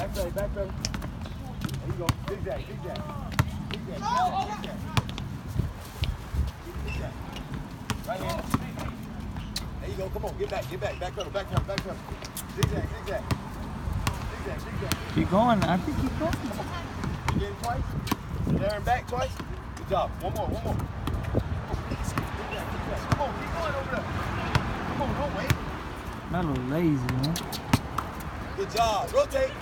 Back pedal, back pedal. There you go. Zigzag, zigzag. Zigzag, Oh, zigzag. Zigzag. Right hand. There you go. Come on, get back, get back. Back pedal, back pedal, back pedal. Zigzag, zigzag. Zigzag, zigzag. Keep going. I think keep going. Again twice. There and back twice. Good job. One more, one more. Zigzag, zigzag. Come on, keep going over there. Come on, don't wait. That little lazy, man. Good job. Rotate.